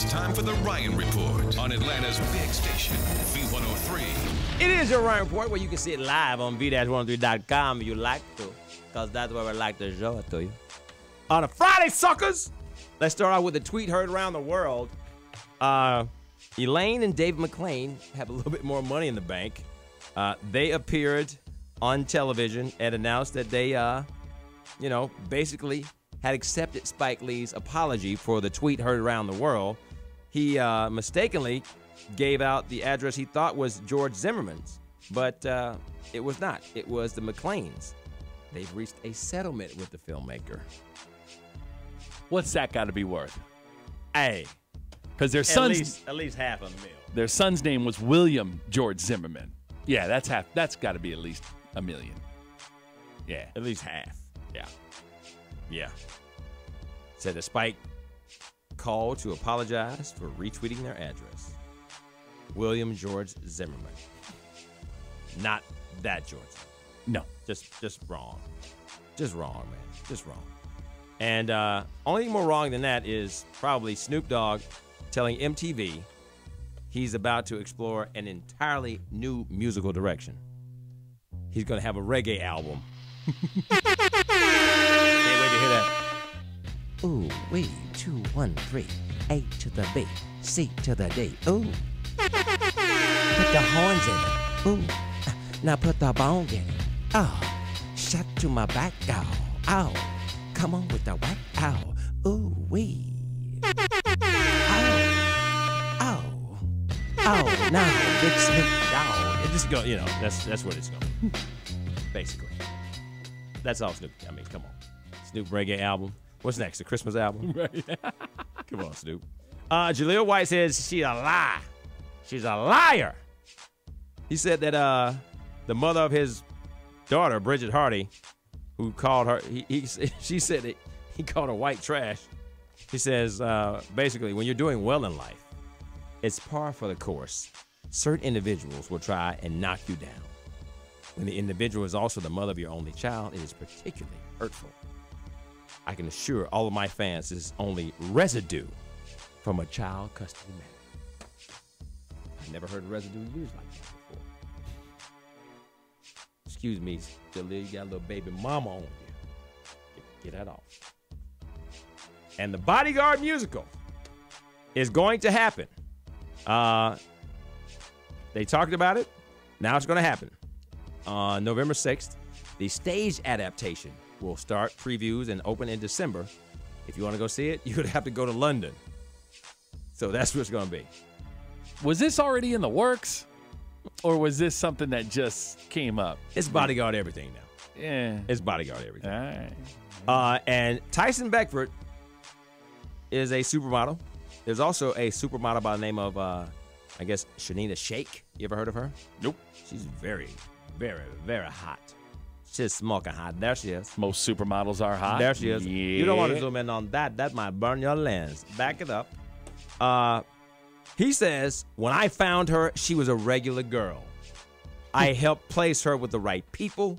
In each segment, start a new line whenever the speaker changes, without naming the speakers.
It's time for the Ryan Report on Atlanta's big station, V103.
It is your Ryan Report where you can see it live on V-103.com if you like to, because that's where we like to show it to you. On a Friday, suckers! Let's start out with a tweet heard around the world. Uh, Elaine and David McClain have a little bit more money in the bank. Uh, they appeared on television and announced that they, uh, you know, basically had accepted Spike Lee's apology for the tweet heard around the world. He uh, mistakenly gave out the address he thought was George Zimmerman's, but uh, it was not. It was the McClains. They've reached a settlement with the filmmaker.
What's that got to be worth?
Hey,
Because their
at
son's
least, at least half a mil.
their son's name was William George Zimmerman. Yeah, that's half. That's got to be at least a million. Yeah,
At least half. Yeah. Yeah. Said that Spike called to apologize for retweeting their address. William George Zimmerman. Not that George.
no.
Just just wrong. Just wrong, man. Just wrong. And uh only thing more wrong than that is probably Snoop Dogg telling MTV he's about to explore an entirely new musical direction. He's gonna have a reggae album. Can't wait to hear that. Ooh, we two, one, three, A to the B, C to the D. Ooh. Put the horns in. Ooh. Now put the bong in. Oh. Shut to my back, ow. Ow. Come on with the whack, ow. Ooh, wee. Ow. Ow. Ow. Now, Snoop Dogg. It just go, you know, that's that's what it's going. Basically. That's all Snoop. I mean, come on. Snoop reggae album. What's next? The Christmas album?
Right.
Come on, Snoop. Uh, Jaleel White says she's a lie. She's a liar. He said that uh, the mother of his daughter, Bridget Hardy, who called her, he, he she said that he called her white trash. He says uh, basically, when you're doing well in life, it's par for the course. Certain individuals will try and knock you down. When the individual is also the mother of your only child, it is particularly hurtful. I can assure all of my fans this is only residue from a child custody matter. I never heard residue used like that before. Excuse me, Jaleel, you got a little baby mama on you. Get, get that off. And the Bodyguard musical is going to happen. Uh, they talked about it. Now it's going to happen. On November 6th, the stage adaptation will start previews and open in December. If you want to go see it, you would have to go to London. So that's what it's going to be.
Was this already in the works, or was this something that just came up?
It's bodyguard everything now.
Yeah.
It's bodyguard everything.
All right.
Uh, and Tyson Beckford is a supermodel. There's also a supermodel by the name of, uh, I guess, Shanina Shaik. You ever heard of her?
Nope.
She's very, very, very hot. She's smoking hot. There she is.
Most supermodels are hot.
There she is. You don't want to zoom in on that. That might burn your lens. Back it up. Uh, he says, when I found her, she was a regular girl. I helped place her with the right people.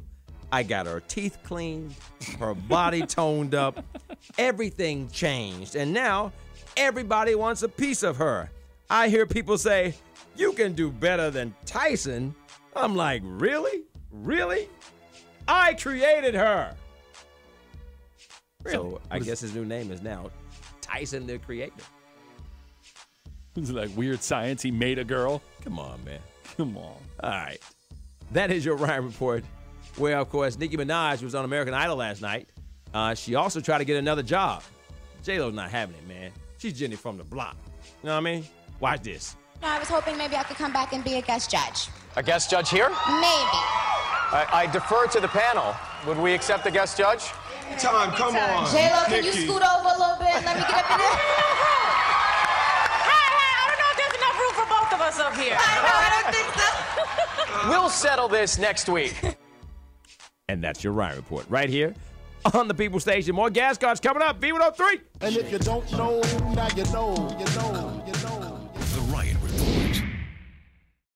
I got her teeth cleaned, her body toned up. Everything changed. And now everybody wants a piece of her. I hear people say, You can do better than Tyson. I'm like, Really? Really? I created her. So I guess his new name is now Tyson the Creator.
It's like weird science? He made a girl.
Come on, man.
Come on.
All right. That is your Ryan Report. Where, of course, Nicki Minaj was on American Idol last night. Uh, she also tried to get another job. J-Lo's not having it, man. She's Jenny from the block. You know what I mean? Watch this.
No, I was hoping maybe I could come back and be a guest judge.
A guest judge here?
Maybe.
I, I defer to the panel. Would we accept the guest judge?
Time, come on.
J-Lo, can you scoot over a little bit and let me get up in there?
I don't know if there's enough room for both of us up here.
I know, I don't think so.
We'll settle this next week.
And that's your Ryan Report right here on the People Station. More gas cards coming up. V103.
And if you don't know, now you know, you know, you know.